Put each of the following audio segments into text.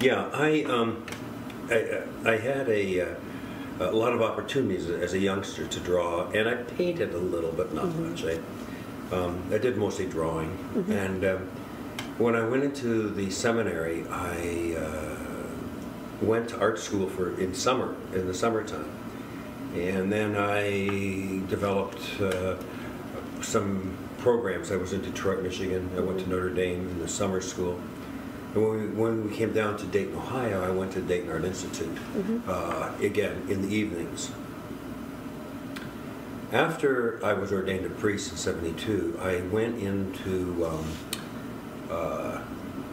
Yeah, I, um, I, I had a, uh, a lot of opportunities as a youngster to draw, and I painted a little, but not much. I, um, I did mostly drawing, and um, when I went into the seminary, I uh, went to art school for in summer in the summertime, and then I developed uh, some programs. I was in Detroit, Michigan. I went to Notre Dame in the summer school. And when we, when we came down to Dayton, Ohio, I went to Dayton Art Institute, uh, again, in the evenings. After I was ordained a priest in 72, I went into um, uh,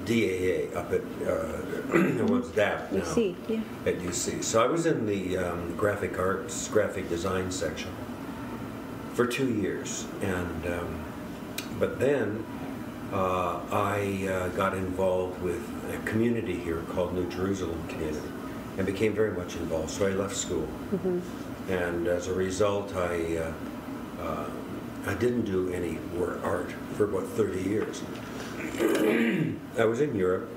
DAA up at, uh, it was DAAP now. UC, yeah. At UC. So I was in the um, graphic arts, graphic design section for two years. And, um, but then uh, I uh, got involved with a community here called New Jerusalem Community and became very much involved. So I left school. And as a result, I, uh, uh, I didn't do any work, art for about 30 years. I was in Europe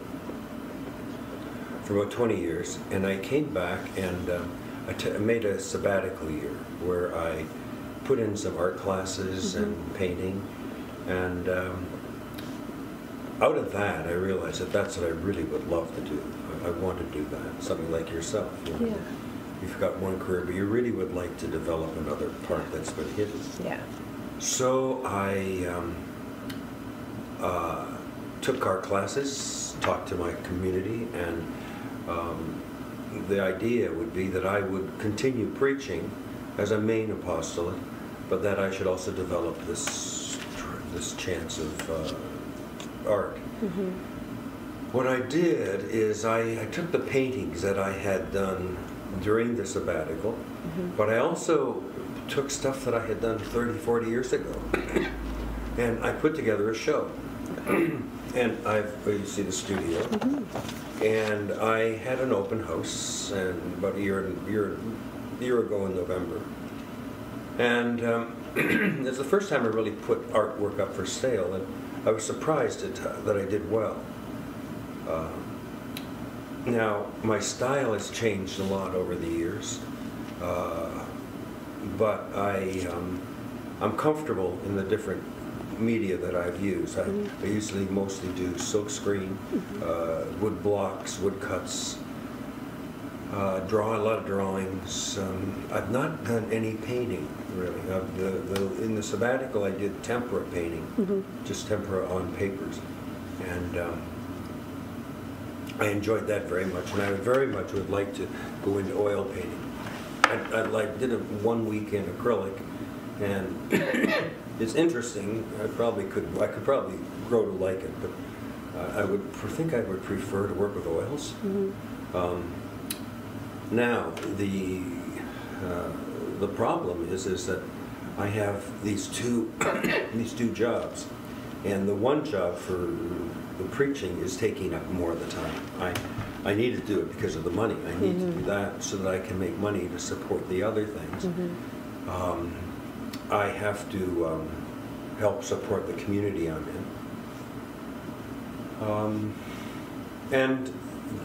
for about 20 years, and I came back and um, I made a sabbatical year where I put in some art classes and painting, and um, out of that, I realized that that's what I really would love to do. I, I want to do that, something like yourself. You know? Yeah. You've got one career, but you really would like to develop another part that's been hidden. Yeah. So I um, uh, took art classes, talked to my community, and um, the idea would be that I would continue preaching as a main apostolate, but that I should also develop this this chance of uh, art. Mm-hmm. What I did is I, I took the paintings that I had done during the sabbatical, mm-hmm. but I also took stuff that I had done 30, 40 years ago, and I put together a show. and I've, well, you see the studio, mm-hmm. and I had an open house, and about a year, year, year ago in November, and um, it's the first time I really put artwork up for sale, and I was surprised at, uh, that I did well. Uh, now, my style has changed a lot over the years, uh, but I, um, I'm comfortable in the different media that I've used. I, I usually mostly do silkscreen, uh, wood blocks, wood cuts, uh, draw a lot of drawings. Um, I've not done any painting really. The, the, in the sabbatical, I did tempera painting, just tempera on papers, and um, I enjoyed that very much. And I very much would like to go into oil painting. I, I like did it one week in acrylic, and it's interesting. I probably could I could probably grow to like it, but uh, I would think I would prefer to work with oils. Um, now the uh, the problem is is that I have these two these two jobs, and the one job for the preaching is taking up more of the time. I I need to do it because of the money. I need to do that so that I can make money to support the other things. Um, I have to um, help support the community I'm in. Um, and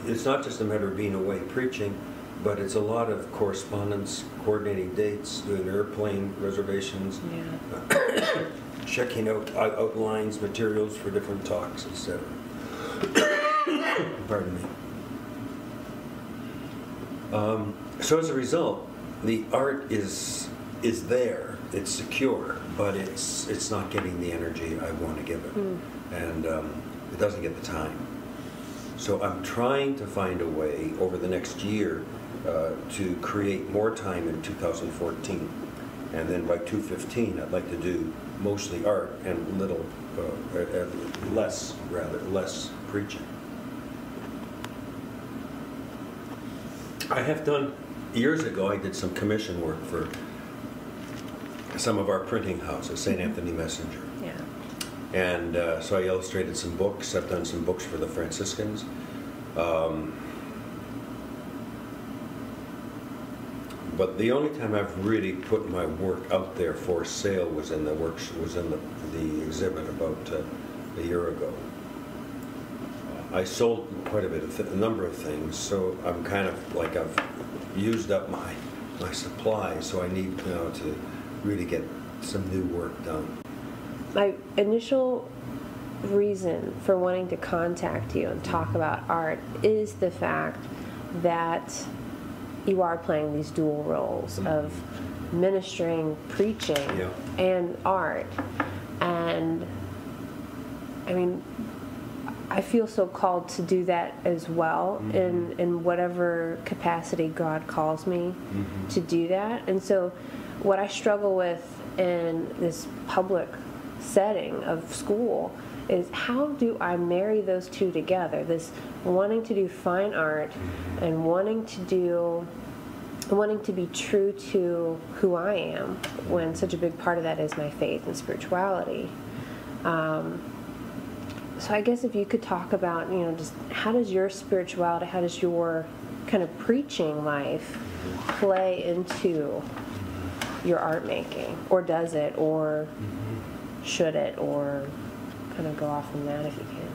it's not just a matter of being away preaching, but it's a lot of correspondence, coordinating dates, doing airplane reservations, Yeah. checking out out- outlines, materials for different talks, etc. Pardon me. Um, so as a result, the art is is there, it's secure, but it's it's not getting the energy I want to give it, and um, it doesn't get the time. So I'm trying to find a way over the next year uh, to create more time in 2014, and then by 2015 I'd like to do mostly art and little, uh, uh, less rather less preaching. I have done years ago. I did some commission work for some of our printing houses, St. Anthony Messenger. Yeah. And uh, so I illustrated some books. I've done some books for the Franciscans. Um, but the only time I've really put my work out there for sale was in the works was in the, the exhibit about uh, a year ago. I sold quite a bit, of a number of things, so I'm kind of like I've used up my, my supply, so I need you know, to really get some new work done. My initial reason for wanting to contact you and talk about art is the fact that you are playing these dual roles mm-hmm. of ministering, preaching, Yeah. and art. And I mean, I feel so called to do that as well mm-hmm. in, in whatever capacity God calls me mm-hmm. to do that. And so, what I struggle with in this public setting of school is how do I marry those two together? This wanting to do fine art and wanting to do wanting to be true to who I am when such a big part of that is my faith and spirituality. Um, so I guess if you could talk about, you know, just how does your spirituality, how does your kind of preaching life play into your art making, or does it, or should it, or kind of go off from that if you can.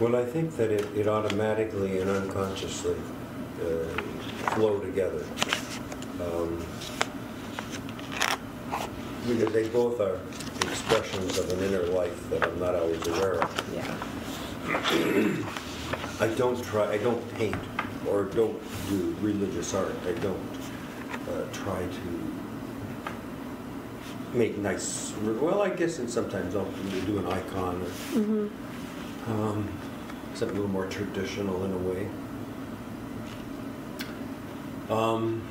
Well, I think that it, it automatically and unconsciously uh, flow together. Um, because they both are expressions of an inner life that I'm not always aware of. Yeah. I don't try, I don't paint or don't do religious art. I don't uh, try to make nice, well, I guess and sometimes I'll do an icon or um, something a little more traditional in a way. Um,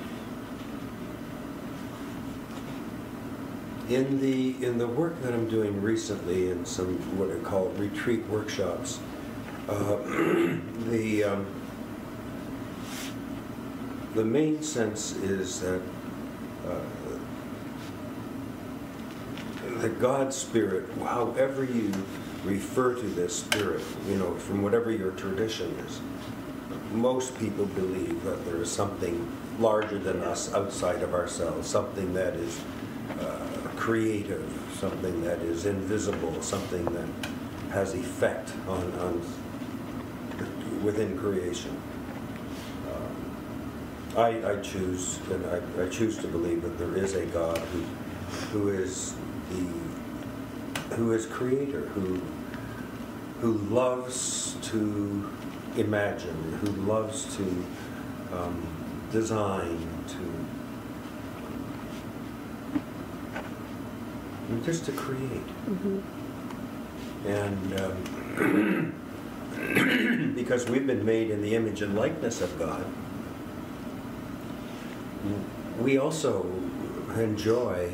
in the in the work that I'm doing recently in some what I call retreat workshops, uh, the um, the main sense is that uh, the God Spirit, however you refer to this Spirit, you know, from whatever your tradition is, most people believe that there is something larger than us outside of ourselves, something that is uh, creative, something that is invisible, something that has effect on, on within creation. Um, I, I choose, and I, I choose to believe that there is a God who, who is the, who is creator, who, who loves to imagine, who loves to um, design, to just to create. And um, because we've been made in the image and likeness of God, we also enjoy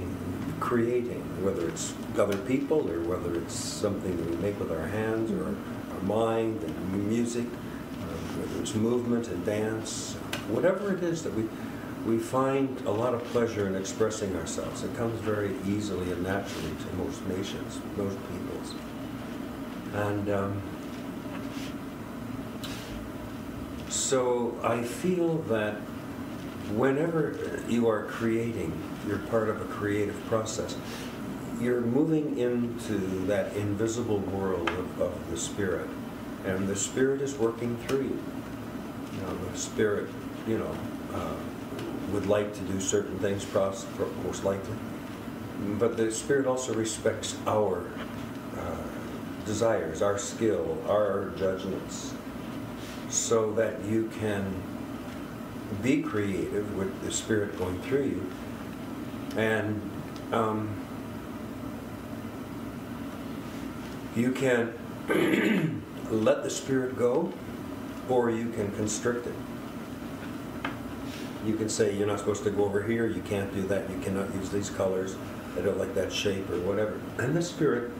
creating, whether it's other people or whether it's something that we make with our hands or our mind and music, uh, whether it's movement and dance, whatever it is that we we find a lot of pleasure in expressing ourselves. It comes very easily and naturally to most nations, most peoples. And um, so I feel that whenever you are creating, you're part of a creative process. You're moving into that invisible world of, of the Spirit, and the Spirit is working through you. You know, the Spirit, you know, uh, would like to do certain things, most likely. But the Spirit also respects our uh, desires, our skill, our judgments, so that you can be creative with the Spirit going through you. And um, you can let the Spirit go, or you can constrict it. You can say, you're not supposed to go over here, you can't do that, you cannot use these colors, I don't like that shape, or whatever. And the Spirit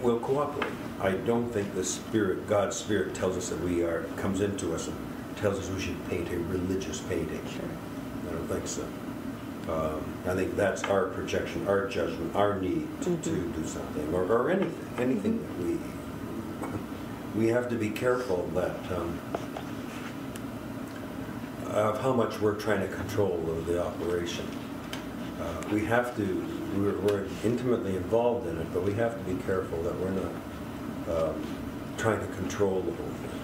will cooperate. I don't think the Spirit, God's Spirit, tells us that we are, comes into us and tells us we should paint a religious painting. Sure. I don't think so. Um, I think that's our projection, our judgment, our need to, to do something, or, or anything, anything that we, we have to be careful that, um, of how much we're trying to control of the operation. Uh, we have to, we're, we're intimately involved in it, but we have to be careful that we're not um, trying to control the whole thing.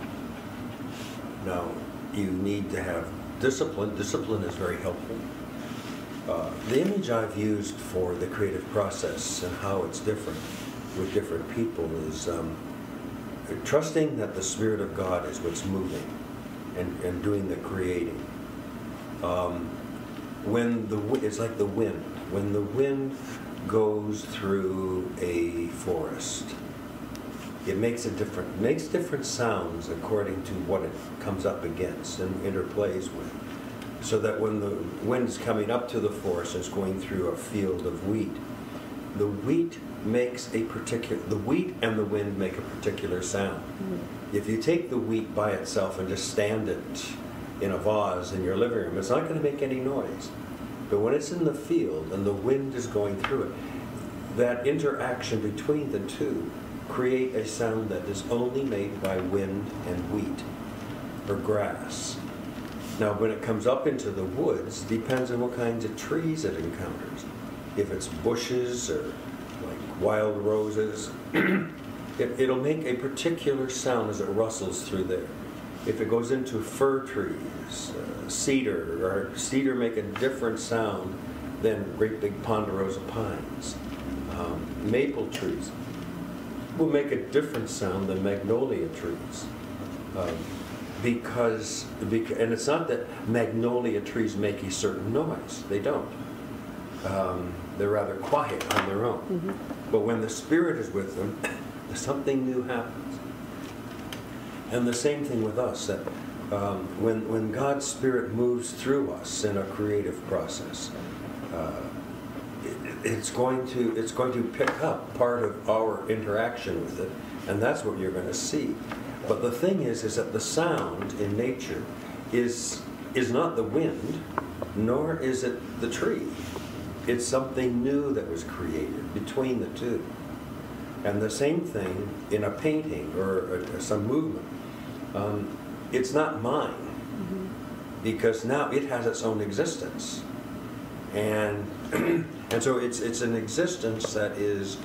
Now, you need to have discipline. Discipline is very helpful. Uh, the image I've used for the creative process and how it's different with different people is um, trusting that the Spirit of God is what's moving and, and doing the creating. Um, when the it's like the wind. When the wind goes through a forest, it makes a different makes different sounds according to what it comes up against and interplays with. So that when the wind is coming up to the forest and it's going through a field of wheat, the wheat makes a particular the wheat and the wind make a particular sound. Mm. If you take the wheat by itself and just stand it in a vase in your living room, it's not going to make any noise. But when it's in the field and the wind is going through it, that interaction between the two create a sound that is only made by wind and wheat or grass. Now, when it comes up into the woods, depends on what kinds of trees it encounters. If it's bushes or like wild roses, it, it'll make a particular sound as it rustles through there. If it goes into fir trees, uh, cedar, or cedar make a different sound than great big ponderosa pines. Um, maple trees will make a different sound than magnolia trees. Um, because, bec- and it's not that magnolia trees make a certain noise, they don't. Um, they're rather quiet on their own. But when the Spirit is with them, something new happens. And the same thing with us, that um, when, when God's Spirit moves through us in a creative process, uh, it, it's going to it's going to pick up part of our interaction with it, and that's what you're going to see. But the thing is, is that the sound in nature is is not the wind, nor is it the tree. It's something new that was created between the two. And the same thing in a painting or some movement. Um, it's not mine because now it has its own existence, and and so it's it's an existence that is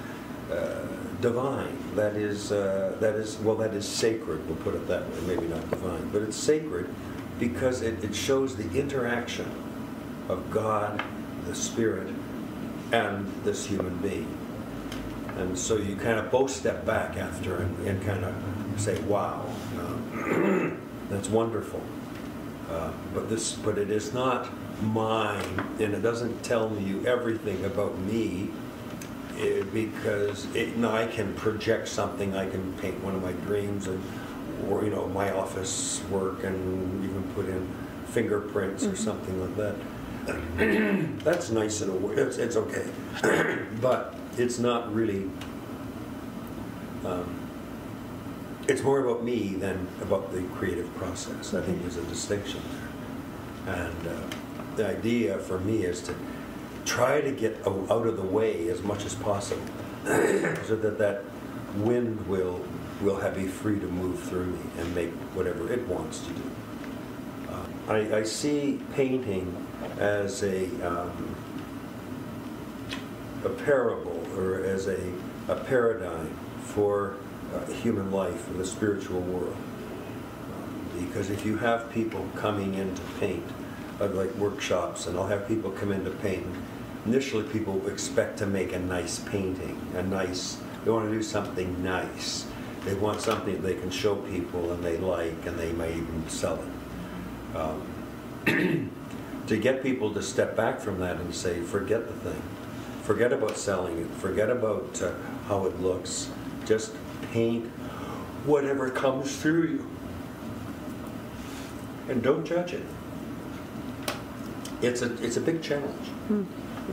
uh, divine. That is uh, that is well that is sacred. We'll put it that way. Maybe not divine, but it's sacred because it, it shows the interaction of God, the Spirit, and this human being. And so you kind of both step back after and, and kind of say, "Wow, uh, that's wonderful." Uh, but this, but it is not mine, and it doesn't tell you everything about me, eh, because it, now I can project something. I can paint one of my dreams, and or you know my office work, and even put in fingerprints or something like that. That's nice in a way. It's, it's okay, but it's not really. Um, it's more about me than about the creative process. I think there's a distinction there. And uh, the idea for me is to try to get out of the way as much as possible so that that wind will, will have be free to move through me and make whatever it wants to do. Uh, I, I see painting as a, um, a parable or as a, a paradigm for uh, human life in the spiritual world. Um, because if you have people coming in to paint, uh, like workshops, and I'll have people come in to paint, initially people expect to make a nice painting, a nice, they want to do something nice. They want something they can show people and they like, and they may even sell it. Um, to get people to step back from that and say, forget the thing. Forget about selling it. Forget about uh, how it looks. Just paint whatever comes through you. And don't judge it. It's a, it's a big challenge.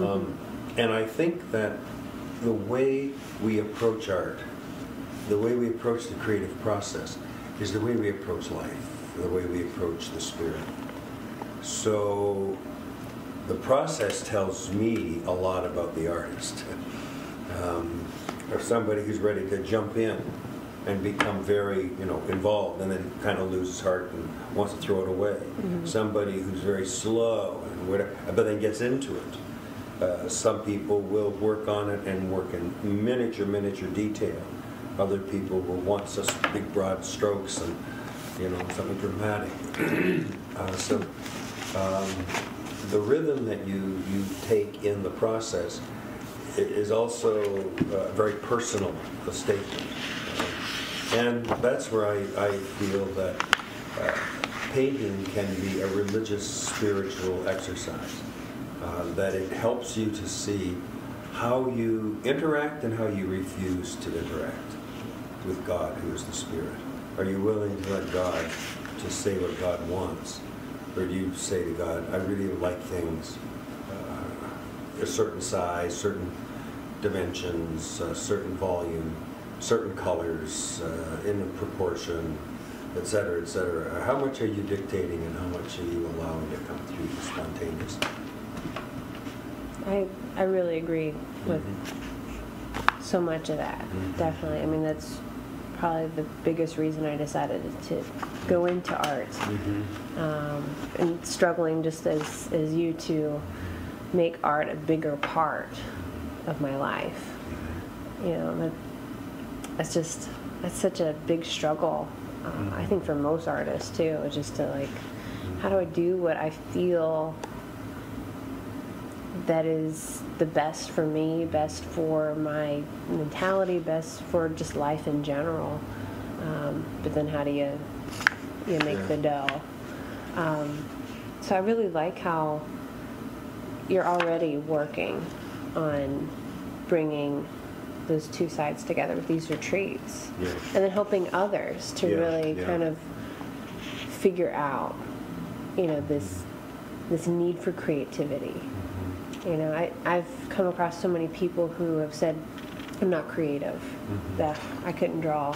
Um, and I think that the way we approach art, the way we approach the creative process, is the way we approach life, the way we approach the spirit. So the process tells me a lot about the artist. Um, or somebody who's ready to jump in and become very, you know, involved and then kind of loses heart and wants to throw it away. Somebody who's very slow and whatever, but then gets into it. Uh, some people will work on it and work in miniature, miniature detail Other people will want such big broad strokes and, you know, something dramatic. uh, so um, the rhythm that you, you take in the process is also a very personal a statement. Uh, and that's where I, I feel that uh, painting can be a religious, spiritual exercise. Uh, that it helps you to see how you interact and how you refuse to interact with God, who is the Spirit. Are you willing to let God just say what God wants? Or do you say to God, I really like things uh, a certain size, certain dimensions, a certain volume, certain colors, uh, in proportion, et cetera, et cetera. How much are you dictating and how much are you allowing to come through spontaneously? I, I really agree with so much of that. Mhm. Definitely. I mean, that's probably the biggest reason I decided to go into art. Um, and struggling just as, as you to make art a bigger part of my life. You know, that, that's just, that's such a big struggle, uh, I think, for most artists too, just to like, how do I do what I feel that is the best for me, best for my mentality, best for just life in general. Um, but then how do you you make Yeah. the dough? Um, so I really like how you're already working on bringing those two sides together with these retreats, Yeah. and then helping others to Yeah, really kind of figure out, you know, this this need for creativity. You know, I, I've come across so many people who have said, I'm not creative, Mhm. that I couldn't draw.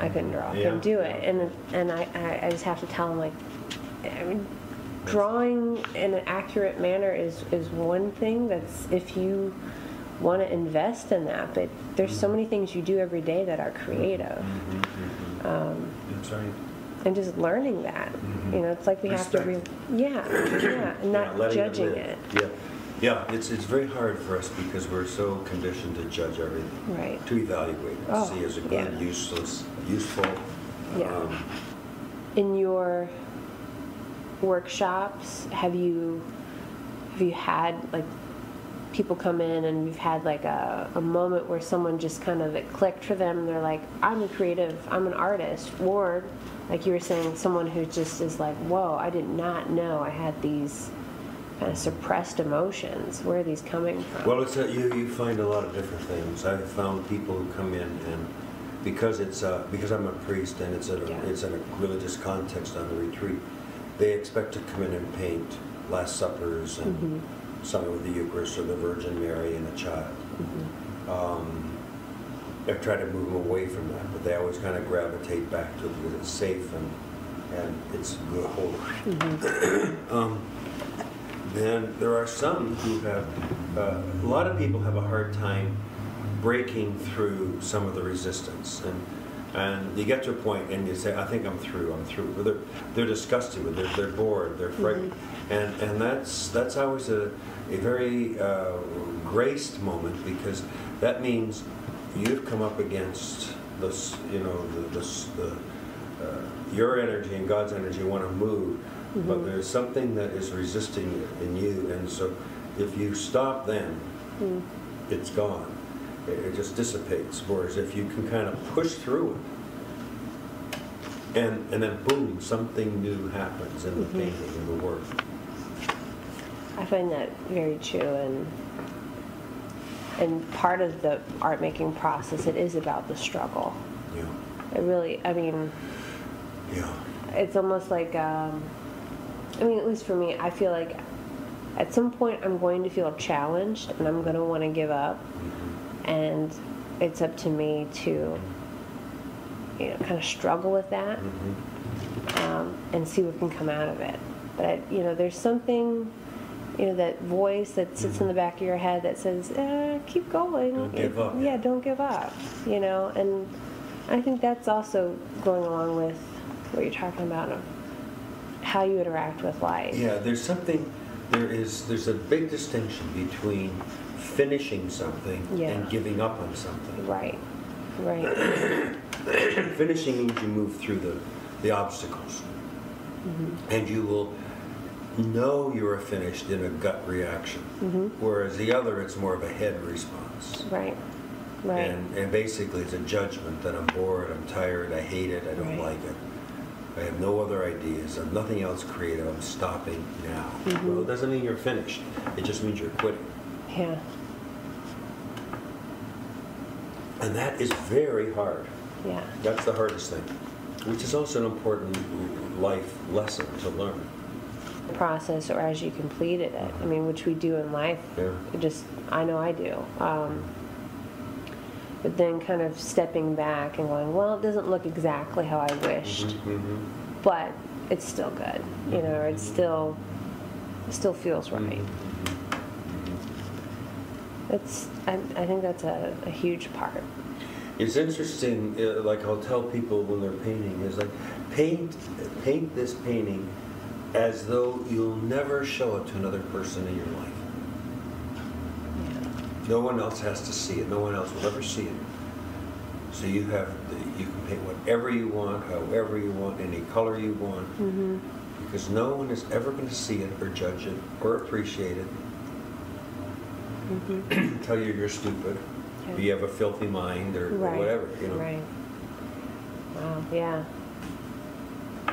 I couldn't draw, I Yeah, couldn't do it. And, and I, I, just have to tell them, like, I mean, drawing in an accurate manner is, is one thing that's if you want to invest in that, but there's so many things you do every day that are creative. Mhm, mhm. Um, That's right. and just learning that. You know, it's like we have to, re- yeah, yeah, and Yeah, not letting judging it. Yeah, yeah. It's it's very hard for us because we're so conditioned to judge everything, Right. to evaluate, it, Oh, see as a good, yeah. useless, useful. Yeah. Um, In your workshops, have you have you had like people come in and you've had like a, a moment where someone just kind of it clicked for them and they're like, I'm a creative, I'm an artist, or like you were saying, someone who just is like, whoa, I did not know I had these kind of suppressed emotions. Where are these coming from? well, it's a, you you find a lot of different things. I've found people who come in and because it's uh, because I'm a priest and it's a Yeah. it's in a religious context on a retreat, they expect to come in and paint Last Suppers and Mhm. something with the Eucharist or the Virgin Mary and a child. Mhm. Um, I've tried to move them away from that, but they always kind of gravitate back to it because it's safe and, and it's good holy. Mhm. Um, then there are some who have, uh, a lot of people have a hard time breaking through some of the resistance. And, and you get to a point and you say, I think I'm through, I'm through. But they're, they're disgusted with it, they're, they're bored, they're frightened. And, and that's, that's always a, a very uh, graced moment because that means you've come up against this, you know, the, this, the, uh, your energy and God's energy want to move, but Mhm. there's something that is resisting it in you, and so if you stop then, Mm. it's gone. It, it just dissipates. Whereas if you can kind of push through it, and and then boom, something new happens in the Mhm. painting, in the work. I find that very true, and and part of the art making process, it is about the struggle. Yeah, It really, I mean, yeah. it's almost like, um, I mean, at least for me, I feel like at some point I'm going to feel challenged, and I'm going to want to give up, and it's up to me to, you know, kind of struggle with that. Mhm. um, and see what can come out of it. But I, you know, there's something, you know, that voice that sits in the back of your head that says, eh, "Keep going." Don't give up. Yeah, don't give up. You know, and I think that's also going along with what you're talking about how you interact with life. Yeah, there's something. There is. There's a big distinction between finishing something Yeah. and giving up on something. Right. Right. Finishing means you move through the, the obstacles. Mm-hmm. And you will know you are finished in a gut reaction. Mm-hmm. Whereas the other, it's more of a head response. Right. Right. And, and basically, it's a judgment that I'm bored, I'm tired, I hate it, I don't Right. like it. I have no other ideas, I'm nothing else creative, I'm stopping now. Mm-hmm. Well, it doesn't mean you're finished, it just means you're quitting. yeah. And that is very hard. Yeah. That's the hardest thing, which is also an important life lesson to learn. The process or as you completed it. I mean, which we do in life. Yeah. Just, I know I do. Um, but then kind of stepping back and going, well, it doesn't look exactly how I wished, Mhm. but it's still good. You know, it still, it still feels right. It's, I, I think that's a, a huge part. It's interesting, uh, like I'll tell people when they're painting, is like, paint, paint this painting as though you'll never show it to another person in your life. No one else has to see it, no one else will ever see it. So you have, the- you can paint whatever you want, however you want, any color you want, Mm-hmm. because no one is ever going to see it or judge it or appreciate it. Mm-hmm. Tell you you're stupid, you have a filthy mind, or or whatever, you know. Right. Wow. Yeah.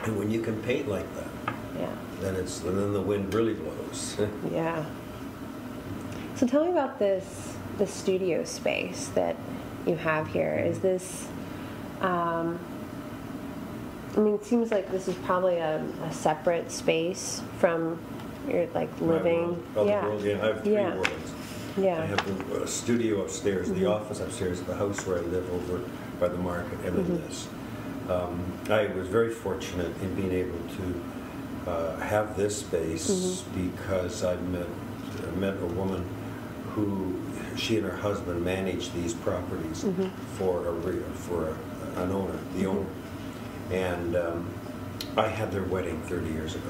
And when you can paint like that, Yeah. then it's then the wind really blows. Yeah. So tell me about this the studio space that you have here. Is this? Um, I mean, it seems like this is probably a, a separate space from your like living. World, yeah. world, yeah, I have three Yeah. worlds. Yeah. I have the uh, studio upstairs, the Mhm. office upstairs, the house where I live over by the market, and then Mhm. this. Um, I was very fortunate in being able to uh, have this space Mm-hmm. because I met I met a woman who she and her husband manage these properties Mhm. for a for a, an owner, the Mm-hmm. owner, and um, I had their wedding 30 years ago.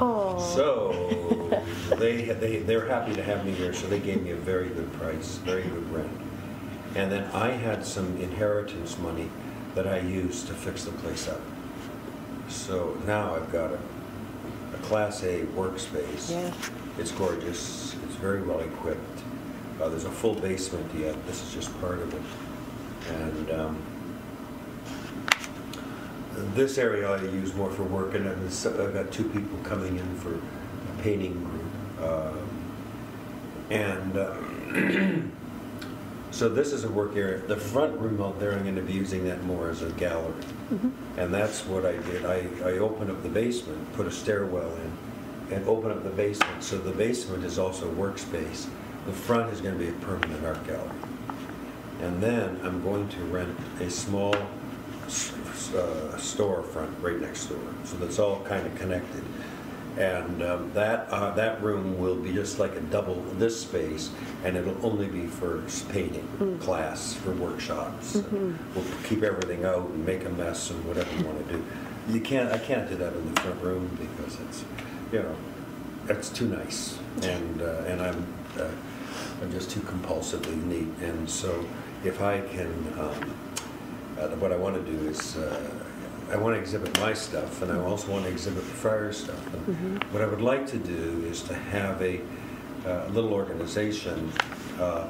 Oh. So they, they, they're happy to have me here, so they gave me a very good price, very good rent. And then I had some inheritance money that I used to fix the place up. So now I've got a, a Class A workspace. Yeah. It's gorgeous, it's very well equipped. Uh, there's a full basement yet, this is just part of it. And um, this area I use more for work, and I've got two people coming in for a painting group. Um, And uh, so this is a work area. The front room out there, I'm going to be using that more as a gallery. Mhm. And that's what I did. I, I opened up the basement, put a stairwell in, and opened up the basement. So the basement is also workspace. The front is going to be a permanent art gallery. And then I'm going to rent a small uh, storefront right next door. So that's all kind of connected. And um, that, uh, that room will be just like a double this space, and it'll only be for painting Mm. class, for workshops. Mhm. We'll keep everything out and make a mess and whatever you want to do. You can't, I can't do that in the front room because it's, you know, it's too nice. And, uh, and I'm, uh, I'm just too compulsively neat. And so if I can, um, uh, what I want to do is, uh, I want to exhibit my stuff, and I also want to exhibit the Friars stuff. And Mhm. What I would like to do is to have a uh, little organization uh,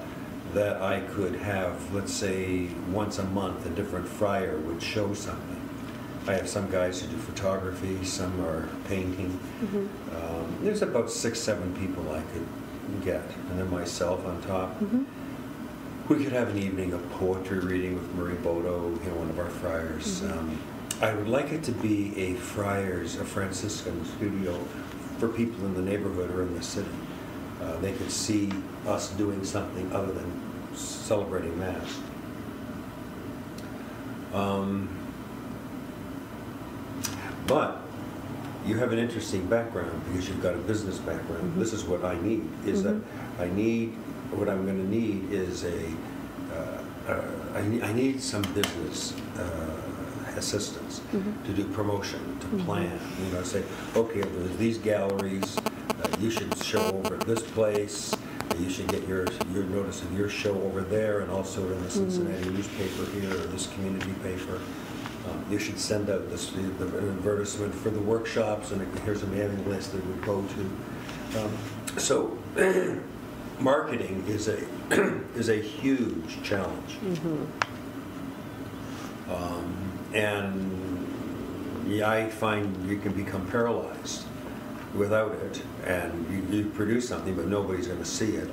that I could have, let's say, once a month, a different friar would show something. I have some guys who do photography, some are painting. Mhm. Um, There's about six, seven people I could get, and then myself on top. Mhm. We could have an evening of poetry reading with Murray Bodo, you know, one of our friars. Mhm. Um, I would like it to be a friars, a Franciscan studio for people in the neighborhood or in the city. Uh, they could see us doing something other than celebrating Mass. Um, but you have an interesting background because you've got a business background. Mhm. This is what I need. Is that I need what I'm going to need is a uh, uh, I, need, I need some business uh, assistance Mhm. to do promotion, to Mhm. plan. You know, say, okay, there's these galleries. Uh, you should show over at this place. You should get your, your notice of your show over there and also in the Cincinnati newspaper here or this community paper. You should send out this, the an advertisement for the workshops and here's a mailing list that would go to. Um, So marketing is a, is a huge challenge. Um, And yeah, I find you can become paralyzed without it, and you, you produce something, but nobody's going to see it.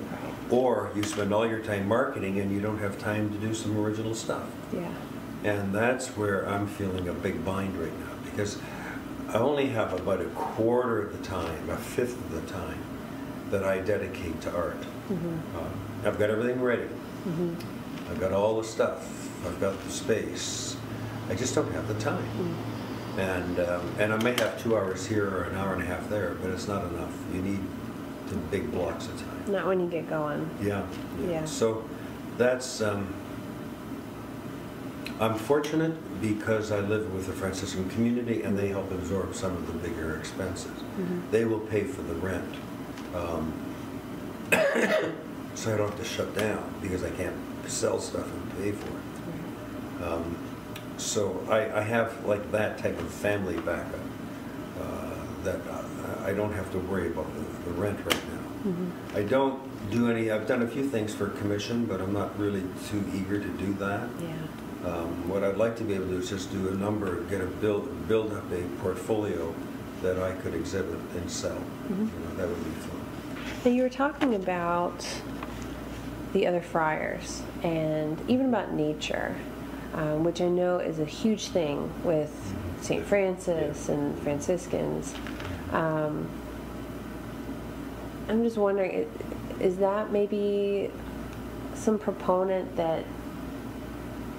Or you spend all your time marketing and you don't have time to do some original stuff. Yeah. And that's where I'm feeling a big bind right now, because I only have about a quarter of the time, a fifth of the time, that I dedicate to art. Uh, I've got everything ready. I've got all the stuff. I've got the space. I just don't have the time. And um, and I may have two hours here or an hour and a half there, but it's not enough. You need the big blocks of time. Not when you get going. Yeah. Yeah. So that's, um, I'm fortunate because I live with the Franciscan community and they help absorb some of the bigger expenses. They will pay for the rent. Um, So I don't have to shut down because I can't sell stuff and pay for it. Um, So I, I have like that type of family backup, uh, that I- I don't have to worry about the the rent right now. I don't do any, I've done a few things for commission, but I'm not really too eager to do that. Yeah. Um, What I'd like to be able to do is just do a number, get a build, build up a portfolio that I could exhibit and sell. You know, That would be fun. Now you were talking about the other friars and even about nature, um, which I know is a huge thing with St. Francis and Franciscans. Um, I'm just wondering, is that maybe some proponent that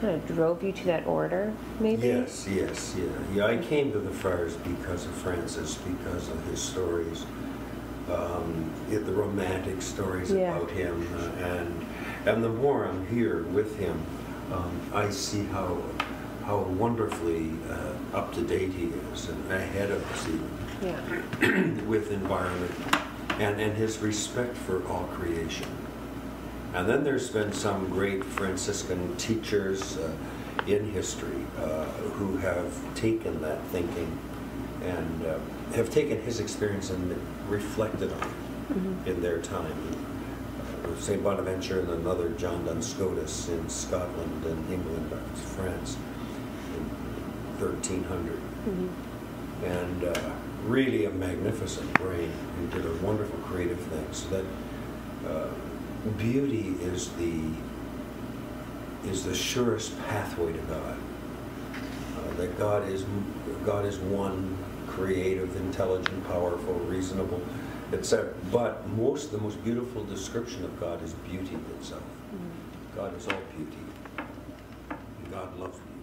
kind of drove you to that order, maybe? Yes, yes, yeah. Yeah, I came to the Friars because of Francis, because of his stories, um, it- the romantic stories Yeah. about him. uh, And, and the more I'm here with him, um, I see how, how wonderfully uh, up to date he is and ahead of us even. Yeah. with environment and, and his respect for all creation. And then there's been some great Franciscan teachers uh, in history uh, who have taken that thinking and uh, have taken his experience and reflected on it in their time. Uh, St. Bonaventure and another John Duns Scotus in Scotland and England, uh, France, in 1300 and uh, really a magnificent brain and did a wonderful creative thing. So that uh, beauty is the is the surest pathway to God. Uh, that God is God is one, creative, intelligent, powerful, reasonable, etc. But most the most beautiful description of God is beauty itself. God is all beauty. God loves beauty.